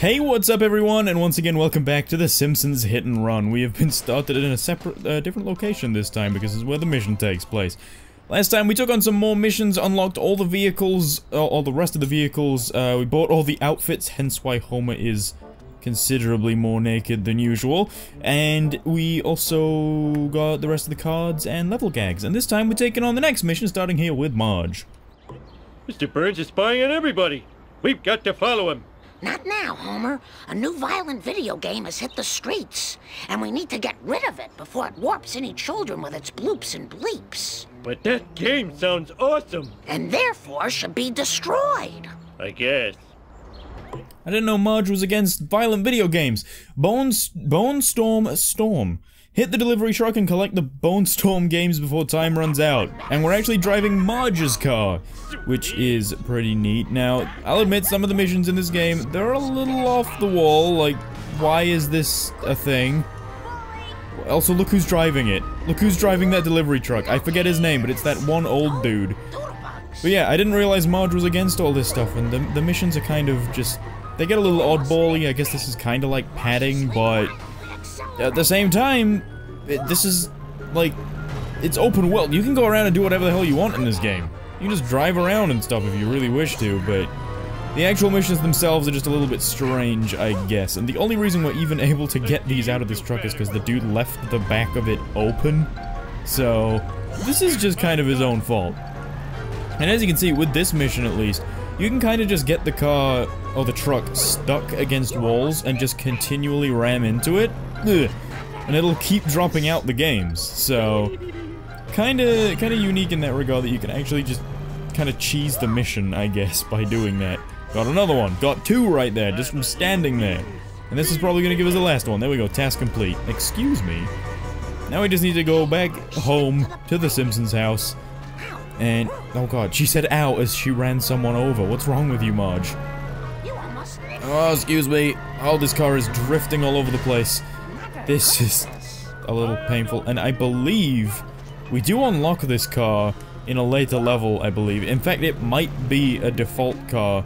Hey, what's up everyone, and once again welcome back to The Simpsons Hit and Run. We have been started in a separate, uh, different location this time because it's where the mission takes place. Last time we took on some more missions, unlocked all the vehicles, uh, all the rest of the vehicles, uh, we bought all the outfits, hence why Homer is considerably more naked than usual, and we also got the rest of the cards and level gags, and this time we're taking on the next mission, starting here with Marge. Mr. Burns is spying on everybody. We've got to follow him. Not now, Homer. A new violent video game has hit the streets, and we need to get rid of it before it warps any children with its bloops and bleeps. But that game sounds awesome. And therefore should be destroyed. I guess. I didn't know Marge was against violent video games. Bones, Bone Storm Storm. Hit the delivery truck and collect the Bone Storm games before time runs out. And we're actually driving Marge's car, which is pretty neat. Now, I'll admit some of the missions in this game, they're a little off the wall, like, why is this a thing? Also, look who's driving it. Look who's driving that delivery truck. I forget his name, but it's that one old dude. But yeah, I didn't realize Marge was against all this stuff, and the, the missions are kind of just... They get a little oddbally, I guess this is kind of like padding, but... At the same time, it, this is, like, it's open world. You can go around and do whatever the hell you want in this game. You can just drive around and stuff if you really wish to, but the actual missions themselves are just a little bit strange, I guess. And the only reason we're even able to get these out of this truck is because the dude left the back of it open. So, this is just kind of his own fault. And as you can see, with this mission at least, you can kind of just get the car, or the truck, stuck against walls and just continually ram into it. And it'll keep dropping out the games, so... Kinda, kinda unique in that regard that you can actually just kinda cheese the mission, I guess, by doing that. Got another one. Got two right there, just from standing there. And this is probably gonna give us the last one. There we go, task complete. Excuse me. Now we just need to go back home to the Simpsons house. And, oh god, she said ow as she ran someone over. What's wrong with you, Marge? Oh, excuse me. Oh, this car is drifting all over the place. This is a little painful. And I believe we do unlock this car in a later level, I believe. In fact, it might be a default car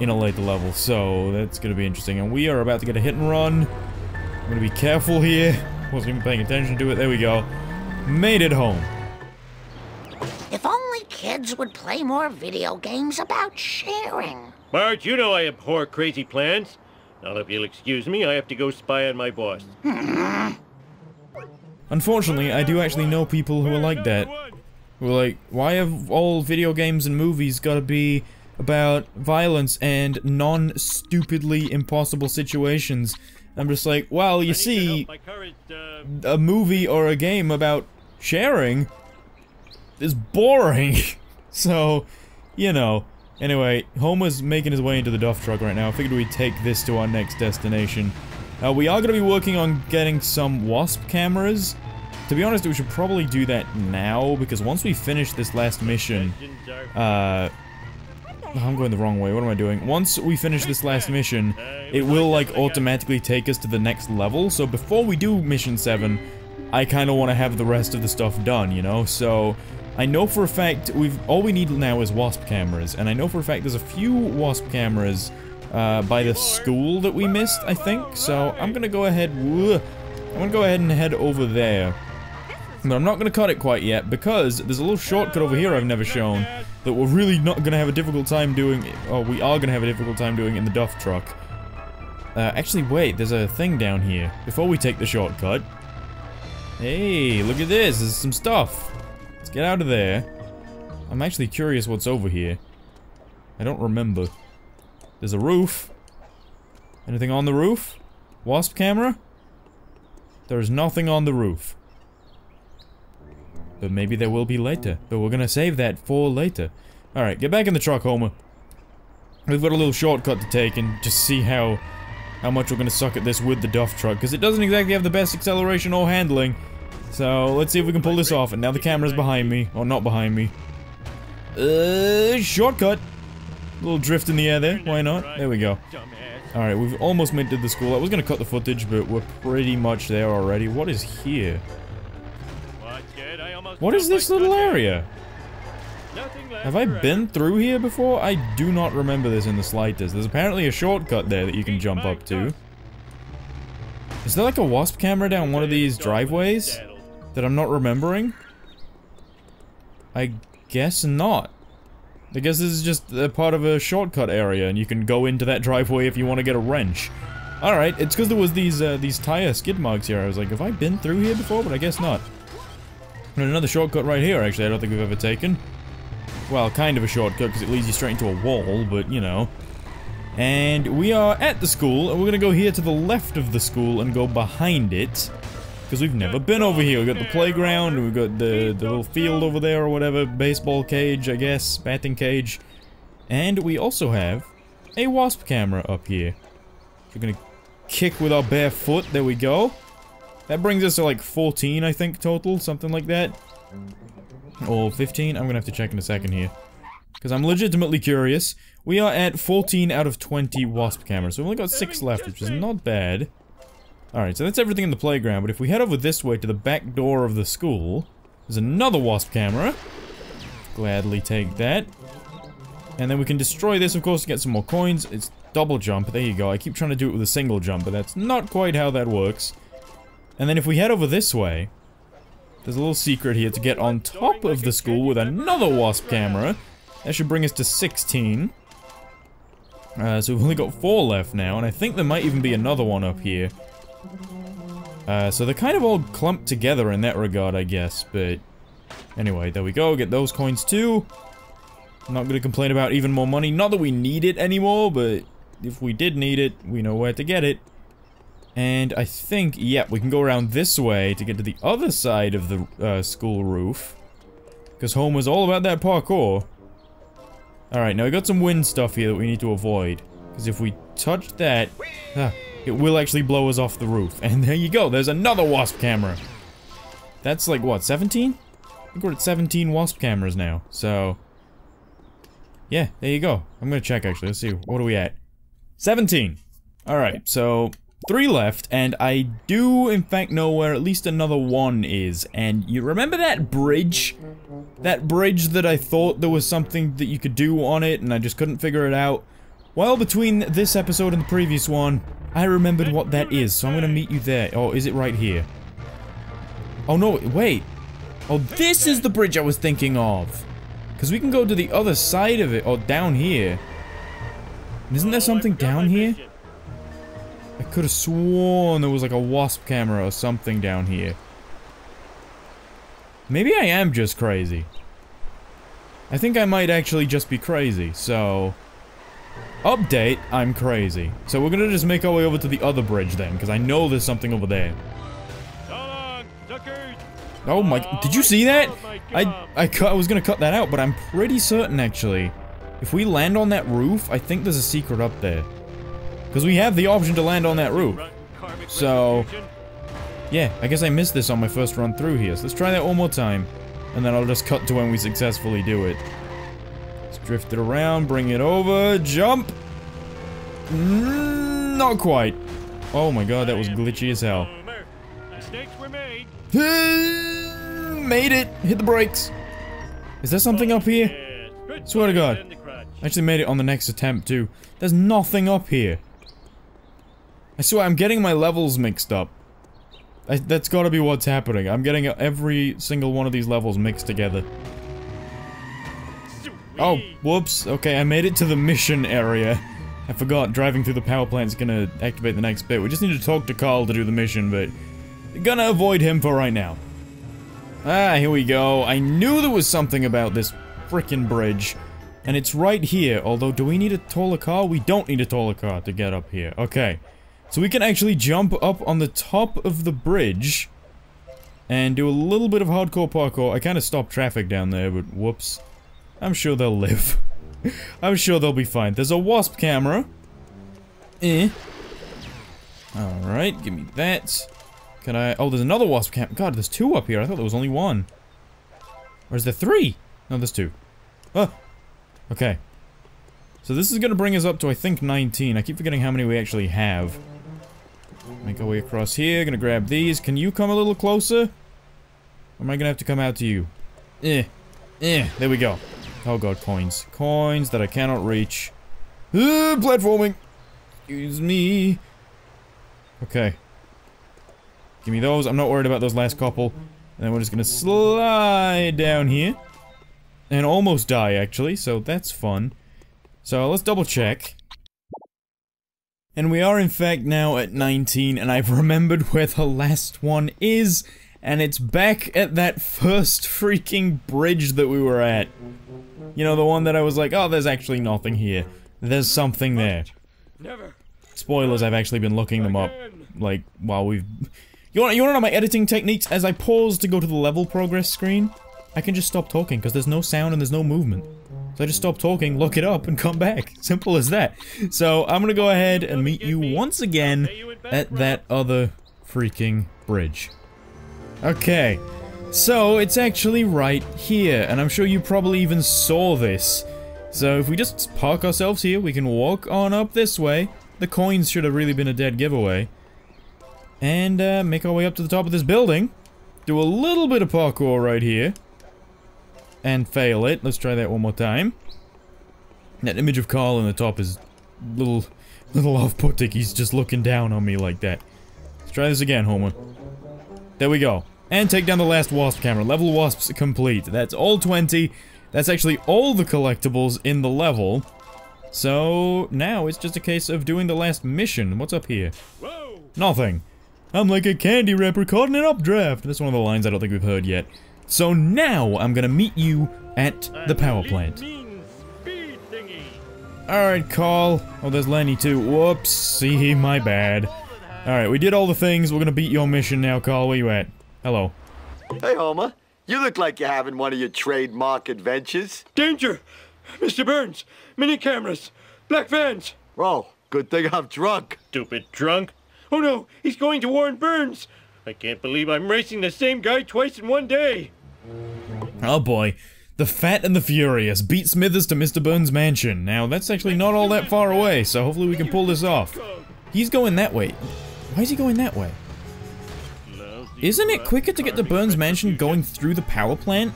in a later level, so that's gonna be interesting. And we are about to get a hit and run. I'm gonna be careful here. Wasn't even paying attention to it. There we go. Made it home. If only kids would play more video games about sharing. Marge, you know I abhor crazy plans. Now, if you'll excuse me, I have to go spy on my boss. Unfortunately, I do actually know people who are like that. Who are like, why have all video games and movies gotta be about violence and non-stupidly impossible situations? I'm just like, well, you see, uh, a movie or a game about sharing is boring. so, you know. Anyway, Homer's making his way into the Duff truck right now. I figured we'd take this to our next destination. Uh, we are going to be working on getting some WASP cameras. To be honest, we should probably do that now, because once we finish this last mission, uh... I'm going the wrong way, what am I doing? Once we finish this last mission, it will, like, automatically take us to the next level, so before we do Mission 7, I kind of want to have the rest of the stuff done, you know? So, I know for a fact we've all we need now is wasp cameras, and I know for a fact there's a few wasp cameras uh, by the school that we missed, I think. So I'm gonna go ahead. I'm gonna go ahead and head over there. But I'm not gonna cut it quite yet because there's a little shortcut over here I've never shown that we're really not gonna have a difficult time doing. Oh, we are gonna have a difficult time doing in the Duff truck. Uh, actually, wait. There's a thing down here before we take the shortcut. Hey, look at this. There's some stuff. Let's get out of there. I'm actually curious what's over here. I don't remember. There's a roof. Anything on the roof? Wasp camera? There's nothing on the roof. But maybe there will be later. But we're gonna save that for later. Alright, get back in the truck, Homer. We've got a little shortcut to take and just see how how much we're gonna suck at this with the Duff truck, because it doesn't exactly have the best acceleration or handling. So, let's see if we can pull this off. And now the camera's behind me. Or not behind me. Uh, shortcut. A little drift in the air there. Why not? There we go. Alright, we've almost made it to the school. I was gonna cut the footage, but we're pretty much there already. What is here? What is this little area? Have I been through here before? I do not remember this in the slightest. There's apparently a shortcut there that you can jump up to. Is there like a wasp camera down one of these driveways that I'm not remembering? I guess not. I guess this is just a part of a shortcut area and you can go into that driveway if you want to get a wrench. Alright, it's because there was these uh, these tire skid marks here. I was like, have I been through here before? But I guess not. And another shortcut right here, actually, I don't think we've ever taken. Well, kind of a shortcut because it leads you straight into a wall, but you know. And we are at the school, and we're gonna go here to the left of the school and go behind it. Because we've never been over here. We've got the playground, and we've got the, the little field over there or whatever. Baseball cage, I guess. Batting cage. And we also have a wasp camera up here. We're gonna kick with our bare foot. There we go. That brings us to like 14, I think, total. Something like that. Or 15. I'm gonna have to check in a second here. Because I'm legitimately curious. We are at 14 out of 20 wasp cameras. So we've only got 6 left, which is not bad. Alright, so that's everything in the playground. But if we head over this way to the back door of the school, there's another wasp camera. Gladly take that. And then we can destroy this, of course, to get some more coins. It's double jump. There you go. I keep trying to do it with a single jump, but that's not quite how that works. And then if we head over this way, there's a little secret here to get on top of the school with another wasp camera. That should bring us to 16. Uh, so we've only got four left now, and I think there might even be another one up here. Uh, so they're kind of all clumped together in that regard, I guess, but... Anyway, there we go, get those coins too. I'm not gonna complain about even more money, not that we need it anymore, but if we did need it, we know where to get it. And I think, yeah, we can go around this way to get to the other side of the uh, school roof. Because home was all about that parkour. Alright, now we got some wind stuff here that we need to avoid. Because if we touch that, ah, it will actually blow us off the roof. And there you go, there's another wasp camera. That's like, what, 17? I think we're at 17 wasp cameras now, so... Yeah, there you go. I'm gonna check actually, let's see, what are we at? 17! Alright, so three left, and I do in fact know where at least another one is. And you remember that bridge? That bridge that I thought there was something that you could do on it, and I just couldn't figure it out? Well, between this episode and the previous one, I remembered what that is, so I'm gonna meet you there. Oh, is it right here? Oh no, wait. Oh, this is the bridge I was thinking of. Because we can go to the other side of it, or down here. Isn't there something down here? I could have sworn there was like a wasp camera or something down here. Maybe I am just crazy. I think I might actually just be crazy, so... Update, I'm crazy. So we're gonna just make our way over to the other bridge then, because I know there's something over there. Oh my, did you see that? I, I, cut, I was gonna cut that out, but I'm pretty certain actually. If we land on that roof, I think there's a secret up there. Because we have the option to land on that roof. So- Yeah, I guess I missed this on my first run through here, so let's try that one more time. And then I'll just cut to when we successfully do it. Let's drift it around, bring it over, jump! Mm, not quite. Oh my god, that was glitchy as hell. Mistakes were made. Made it! Hit the brakes! Is there something up here? Swear to God. actually made it on the next attempt too. There's nothing up here. I swear I'm getting my levels mixed up. I, that's gotta be what's happening. I'm getting every single one of these levels mixed together. Oh, whoops. Okay, I made it to the mission area. I forgot driving through the power plant's gonna activate the next bit. We just need to talk to Carl to do the mission, but... Gonna avoid him for right now. Ah, here we go. I knew there was something about this frickin' bridge. And it's right here, although do we need a taller car? We don't need a taller car to get up here. Okay. So we can actually jump up on the top of the bridge and do a little bit of hardcore parkour. I kind of stopped traffic down there, but whoops. I'm sure they'll live. I'm sure they'll be fine. There's a wasp camera. Eh. Alright, give me that. Can I- oh, there's another wasp cam- god, there's two up here. I thought there was only one. Or is there three? No, there's two. Oh! Okay. So this is gonna bring us up to, I think, 19. I keep forgetting how many we actually have. Make our way across here, gonna grab these. Can you come a little closer? Or am I gonna have to come out to you? Eh. Eh, there we go. Oh god, coins. Coins that I cannot reach. Uh, platforming! Excuse me. Okay. Give me those. I'm not worried about those last couple. And then we're just gonna slide down here. And almost die, actually, so that's fun. So let's double check. And we are in fact now at 19, and I've remembered where the last one is, and it's back at that first freaking bridge that we were at. You know, the one that I was like, oh, there's actually nothing here. There's something there. Never. Spoilers, I've actually been looking them up, like, while we've... You want, you want to know my editing techniques? As I pause to go to the level progress screen, I can just stop talking, because there's no sound and there's no movement. So I just stop talking, look it up, and come back. Simple as that. So I'm gonna go ahead and meet you once again at that other freaking bridge. Okay. So, it's actually right here, and I'm sure you probably even saw this. So if we just park ourselves here, we can walk on up this way. The coins should have really been a dead giveaway. And, uh, make our way up to the top of this building. Do a little bit of parkour right here. And fail it. Let's try that one more time. That image of Carl on the top is little, little off-putting. He's just looking down on me like that. Let's try this again, Homer. There we go. And take down the last wasp camera. Level wasps complete. That's all 20. That's actually all the collectibles in the level. So, now it's just a case of doing the last mission. What's up here? Whoa! Nothing. I'm like a candy wrapper caught in an updraft. That's one of the lines I don't think we've heard yet. So now, I'm gonna meet you at the power plant. Mean speed thingy. Alright, Carl. Oh, there's Lenny too. Whoops. See, my bad. Alright, we did all the things. We're gonna beat your mission now, Carl. Where you at? Hello. Hey, Homer. You look like you're having one of your trademark adventures. Danger! Mr. Burns! Mini cameras! Black vans! Oh, good thing I'm drunk. Stupid drunk! Oh no! He's going to warn Burns! I can't believe I'm racing the same guy twice in one day! Oh boy. The Fat and the Furious beat Smithers to Mr. Burns' mansion. Now, that's actually not all that far away, so hopefully we can pull this off. He's going that way. Why is he going that way? Isn't it quicker to get to Burns' mansion going through the power plant?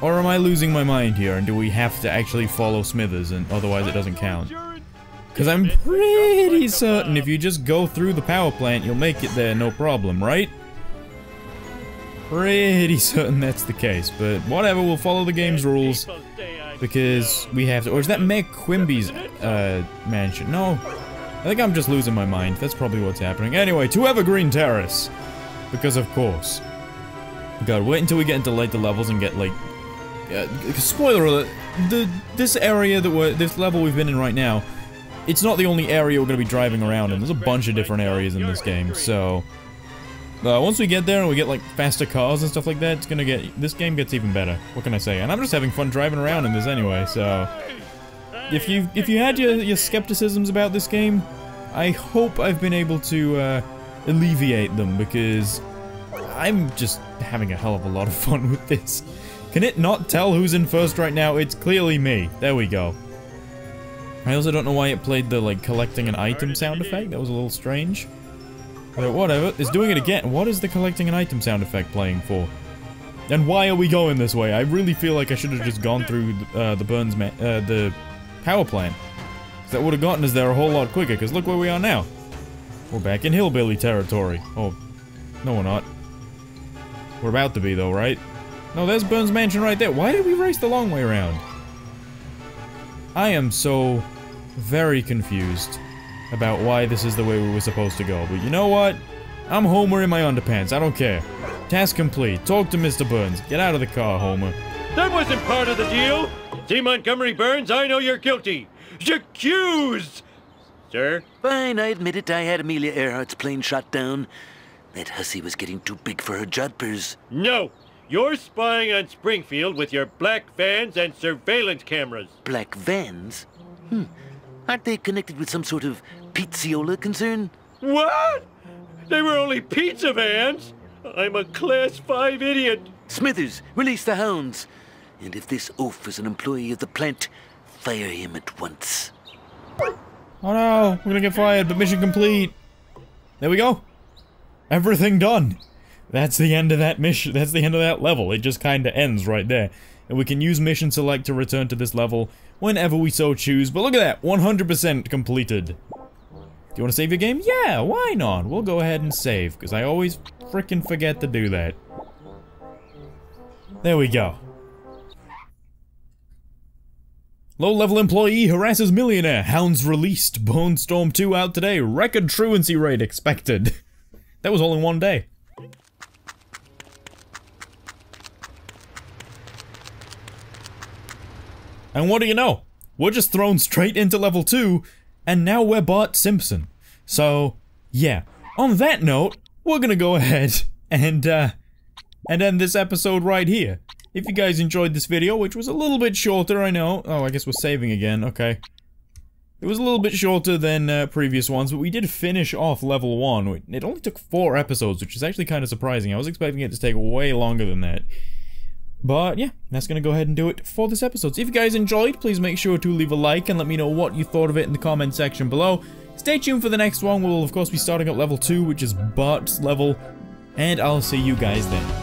Or am I losing my mind here, and do we have to actually follow Smithers, and otherwise it doesn't count? Because I'm pretty certain if you just go through the power plant, you'll make it there no problem, right? Pretty certain that's the case, but whatever, we'll follow the game's rules. Because we have to- or is that Mayor Quimby's, uh, mansion? No. I think I'm just losing my mind. That's probably what's happening. Anyway, to Evergreen Terrace. Because of course. God, wait until we get into later levels and get, like... Uh, spoiler alert, the, this area that we're- this level we've been in right now, it's not the only area we're gonna be driving around in. There's a bunch of different areas in this game, so... Uh, once we get there and we get like faster cars and stuff like that, it's gonna get this game gets even better. What can I say? And I'm just having fun driving around in this anyway. So if you if you had your your skepticisms about this game, I hope I've been able to uh, alleviate them because I'm just having a hell of a lot of fun with this. Can it not tell who's in first right now? It's clearly me. There we go. I also don't know why it played the like collecting an item sound effect. That was a little strange. But whatever, it's doing it again. What is the collecting an item sound effect playing for? And why are we going this way? I really feel like I should have just gone through uh, the Burns uh, the power plant. 'Cause That would have gotten us there a whole lot quicker, because look where we are now. We're back in hillbilly territory. Oh, no we're not. We're about to be though, right? No, there's Burns Mansion right there. Why did we race the long way around? I am so very confused about why this is the way we were supposed to go. But you know what? I'm Homer in my underpants. I don't care. Task complete. Talk to Mr. Burns. Get out of the car, Homer. That wasn't part of the deal! See, Montgomery Burns, I know you're guilty! Accused! Sir? Fine, I admit it. I had Amelia Earhart's plane shot down. That hussy was getting too big for her jodhpurs. No! You're spying on Springfield with your black vans and surveillance cameras. Black vans? Hmm. Aren't they connected with some sort of pizziola concern? What? They were only pizza vans? I'm a class 5 idiot. Smithers, release the hounds. And if this oaf is an employee of the plant, fire him at once. Oh no, we're gonna get fired, but mission complete. There we go. Everything done. that's the end of that mission. That's the end of that level. It just kind of ends right there. And we can use mission select to return to this level whenever we so choose. But look at that, 100% completed. Do you want to save your game? Yeah, why not? We'll go ahead and save, because I always freaking forget to do that. There we go. Low-level employee harasses millionaire. Hounds released. Bone Storm 2 out today. Record truancy rate expected. that was all in one day. And what do you know? We're just thrown straight into level 2, and now we're Bart Simpson. So, yeah. On that note, we're gonna go ahead and, uh, and end this episode right here. If you guys enjoyed this video, which was a little bit shorter, I know. Oh, I guess we're saving again, okay. It was a little bit shorter than uh, previous ones, but we did finish off level 1. It only took 4 episodes, which is actually kind of surprising. I was expecting it to take way longer than that. But yeah, that's going to go ahead and do it for this episode. So if you guys enjoyed, please make sure to leave a like and let me know what you thought of it in the comment section below. Stay tuned for the next one. We'll of course be starting at level 2, which is Bart's level. And I'll see you guys then.